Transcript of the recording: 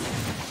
you